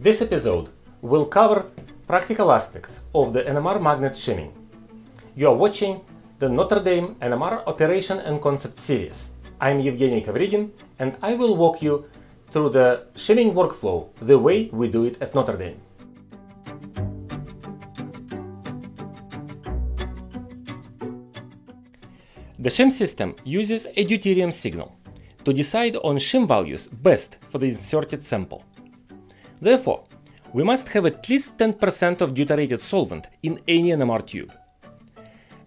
This episode will cover practical aspects of the NMR magnet shimming. You are watching the Notre Dame NMR Operation and Concept Series. I'm Evgenii Kovrigin and I will walk you through the shimming workflow the way we do it at Notre Dame. The shim system uses a deuterium signal to decide on shim values best for the inserted sample. Therefore, we must have at least 10% of deuterated solvent in any NMR tube.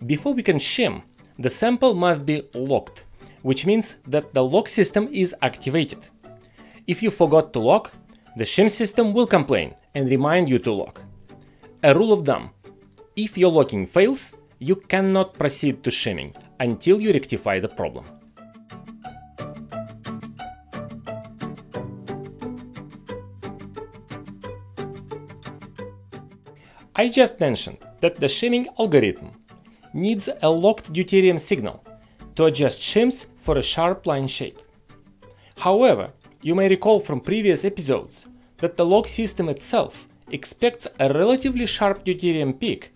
Before we can shim, the sample must be locked, which means that the lock system is activated. If you forgot to lock, the shim system will complain and remind you to lock. A rule of thumb if your locking fails, you cannot proceed to shimming until you rectify the problem. I just mentioned that the shimming algorithm needs a locked deuterium signal to adjust shims for a sharp line shape. However, you may recall from previous episodes that the lock system itself expects a relatively sharp deuterium peak,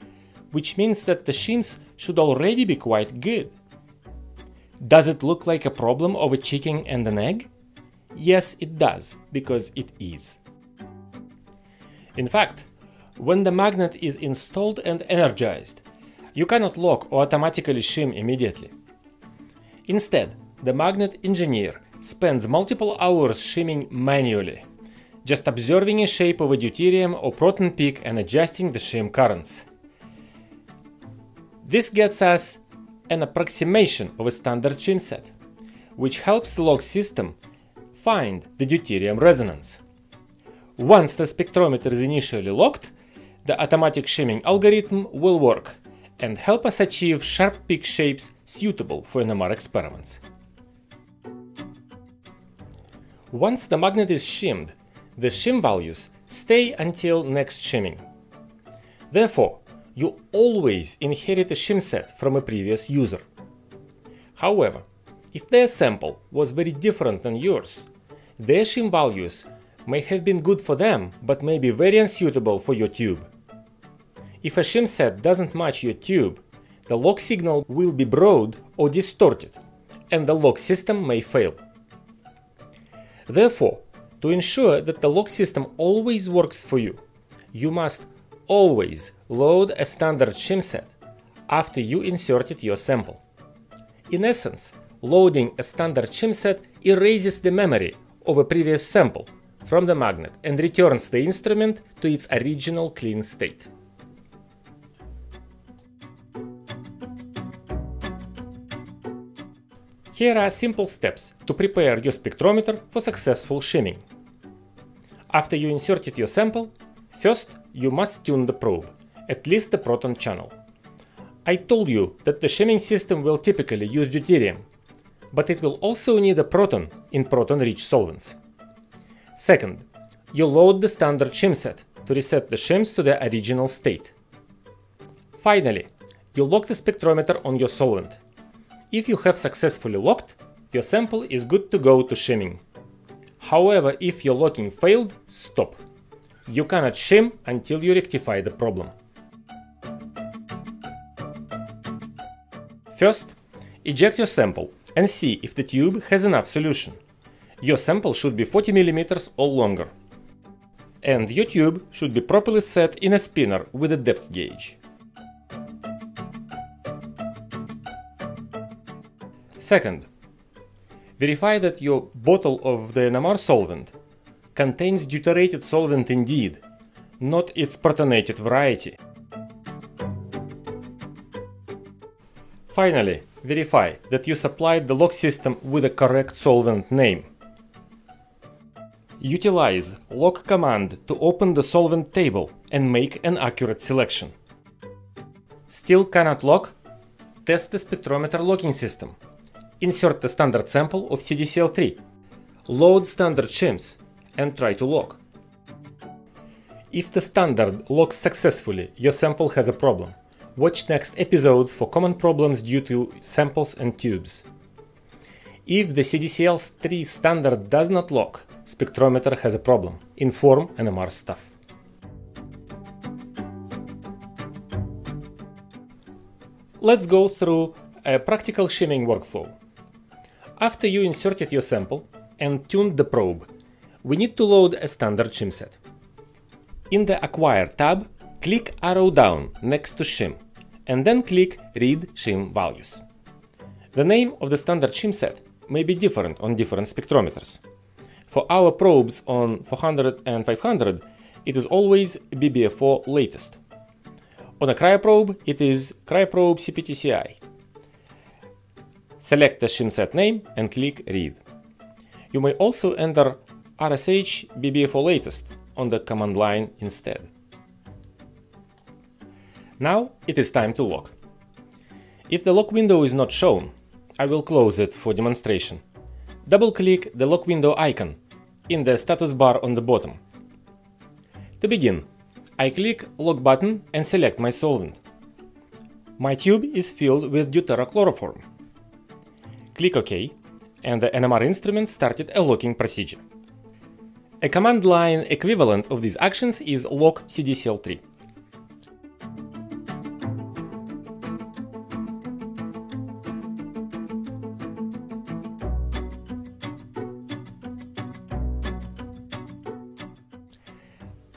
which means that the shims should already be quite good. Does it look like a problem of a chicken and an egg? Yes, it does, because it is. In fact, when the magnet is installed and energized, you cannot lock or automatically shim immediately. Instead, the magnet engineer spends multiple hours shimming manually, just observing a shape of a deuterium or proton peak and adjusting the shim currents. This gets us an approximation of a standard shim set, which helps the lock system find the deuterium resonance. Once the spectrometer is initially locked, the automatic shimming algorithm will work and help us achieve sharp peak shapes suitable for NMR experiments. Once the magnet is shimmed, the shim values stay until next shimming. Therefore, you always inherit a shim set from a previous user. However, if their sample was very different than yours, their shim values may have been good for them but may be very unsuitable for your tube. If a shim set doesn't match your tube, the lock signal will be broad or distorted, and the lock system may fail. Therefore, to ensure that the lock system always works for you, you must always load a standard shim set after you inserted your sample. In essence, loading a standard shim set erases the memory of a previous sample from the magnet and returns the instrument to its original clean state. Here are simple steps to prepare your spectrometer for successful shimming. After you inserted your sample, first you must tune the probe, at least the proton channel. I told you that the shimming system will typically use deuterium, but it will also need a proton in proton-rich solvents. Second, you load the standard shim set to reset the shims to their original state. Finally, you lock the spectrometer on your solvent if you have successfully locked, your sample is good to go to shimming. However, if your locking failed, stop. You cannot shim until you rectify the problem. First, eject your sample and see if the tube has enough solution. Your sample should be 40 mm or longer. And your tube should be properly set in a spinner with a depth gauge. Second, verify that your bottle of the NMR solvent contains deuterated solvent indeed, not its protonated variety. Finally, verify that you supplied the lock system with a correct solvent name. Utilize lock command to open the solvent table and make an accurate selection. Still cannot lock? Test the spectrometer locking system insert the standard sample of CDCl3, load standard shims, and try to lock. If the standard locks successfully, your sample has a problem. Watch next episodes for common problems due to samples and tubes. If the CDCl3 standard does not lock, spectrometer has a problem. Inform NMR staff. Let's go through a practical shimming workflow. After you inserted your sample and tuned the probe, we need to load a standard shim set. In the Acquire tab, click arrow down next to shim and then click Read shim values. The name of the standard shim set may be different on different spectrometers. For our probes on 400 and 500, it is always BBFO latest. On a cryoprobe, it is cryoprobe CPTCI. Select the shimset name and click Read. You may also enter RSH BBFO latest on the command line instead. Now it is time to lock. If the lock window is not shown, I will close it for demonstration. Double-click the lock window icon in the status bar on the bottom. To begin, I click Lock button and select my solvent. My tube is filled with deuterochloroform. Click OK, and the NMR instrument started a locking procedure. A command line equivalent of these actions is lock CDCL3.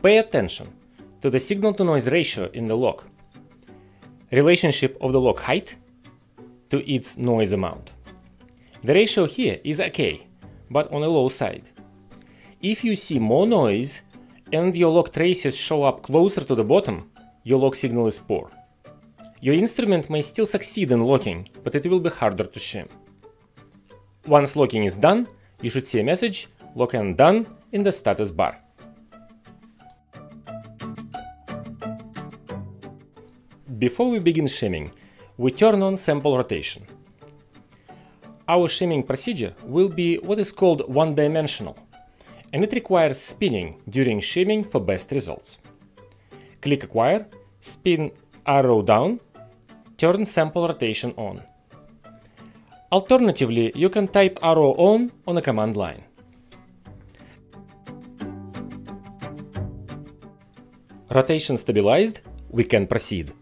Pay attention to the signal to noise ratio in the lock, relationship of the lock height to its noise amount. The ratio here is okay, but on a low side. If you see more noise and your lock traces show up closer to the bottom, your lock signal is poor. Your instrument may still succeed in locking, but it will be harder to shim. Once locking is done, you should see a message lock and done in the status bar. Before we begin shimming, we turn on sample rotation. Our shimming procedure will be what is called one-dimensional, and it requires spinning during shimming for best results. Click Acquire, spin arrow down, turn sample rotation on. Alternatively, you can type ro on on a command line. Rotation stabilized, we can proceed.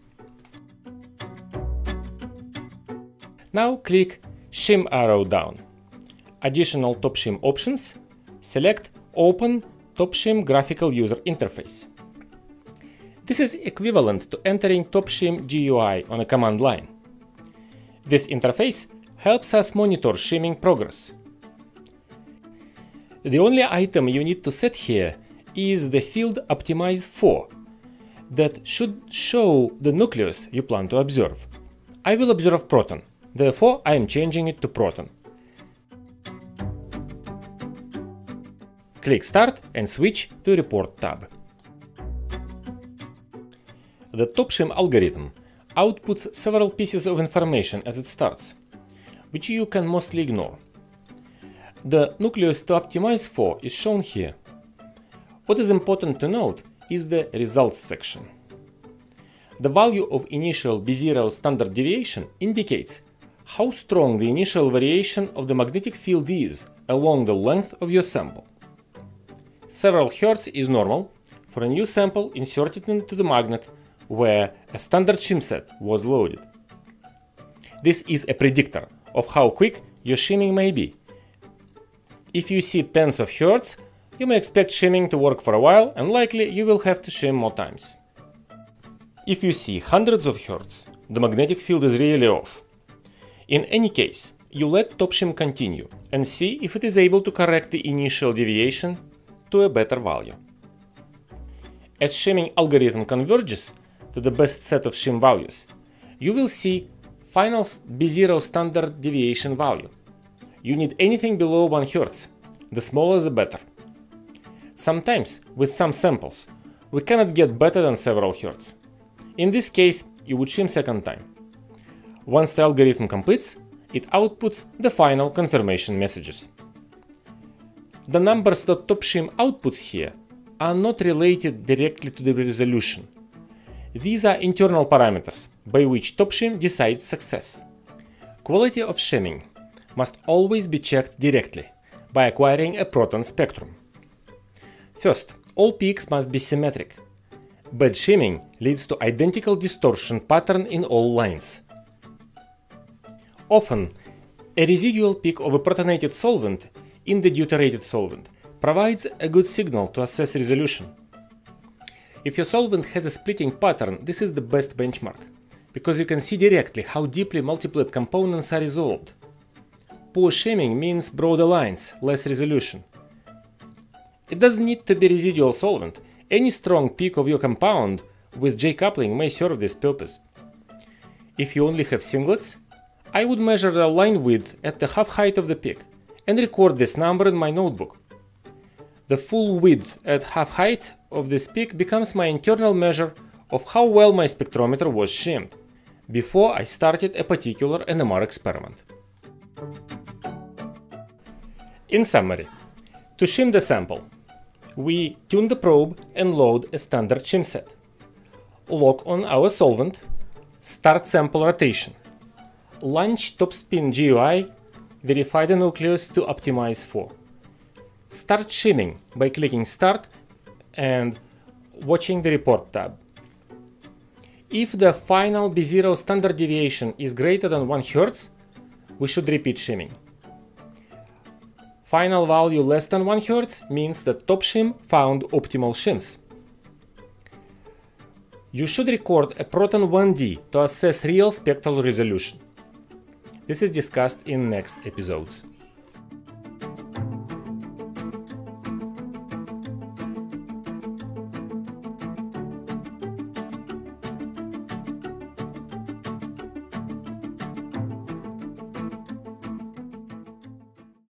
Now click Shim arrow down. Additional TopShim options. Select Open TopShim Graphical User Interface. This is equivalent to entering TopShim GUI on a command line. This interface helps us monitor shimming progress. The only item you need to set here is the field Optimize for that should show the nucleus you plan to observe. I will observe proton, Therefore, I am changing it to Proton. Click Start and switch to Report tab. The TopShim algorithm outputs several pieces of information as it starts, which you can mostly ignore. The nucleus to optimize for is shown here. What is important to note is the results section. The value of initial B0 standard deviation indicates how strong the initial variation of the magnetic field is along the length of your sample. Several Hz is normal for a new sample inserted into the magnet where a standard shim set was loaded. This is a predictor of how quick your shimming may be. If you see tens of Hz, you may expect shimming to work for a while and likely you will have to shim more times. If you see hundreds of Hz, the magnetic field is really off in any case, you let TopShim continue and see if it is able to correct the initial deviation to a better value. As shimming algorithm converges to the best set of shim values, you will see final B0 standard deviation value. You need anything below 1 Hz, the smaller the better. Sometimes, with some samples, we cannot get better than several Hz. In this case, you would shim second time. Once the algorithm completes, it outputs the final confirmation messages. The numbers that TopShim outputs here are not related directly to the resolution. These are internal parameters by which TopShim decides success. Quality of shimming must always be checked directly by acquiring a proton spectrum. First, all peaks must be symmetric. Bad shimming leads to identical distortion pattern in all lines. Often, a residual peak of a protonated solvent in the deuterated solvent provides a good signal to assess resolution. If your solvent has a splitting pattern, this is the best benchmark, because you can see directly how deeply multiplet components are resolved. Poor shimming means broader lines, less resolution. It doesn't need to be residual solvent, any strong peak of your compound with J coupling may serve this purpose. If you only have singlets, I would measure the line width at the half height of the peak and record this number in my notebook. The full width at half height of this peak becomes my internal measure of how well my spectrometer was shimmed before I started a particular NMR experiment. In summary, to shim the sample, we tune the probe and load a standard shim set. Lock on our solvent, start sample rotation. Launch topspin GUI, verify the nucleus to optimize for. Start shimming by clicking Start and watching the Report tab. If the final B0 standard deviation is greater than 1 Hz, we should repeat shimming. Final value less than 1 Hz means that top shim found optimal shims. You should record a Proton 1D to assess real spectral resolution. This is discussed in next episodes.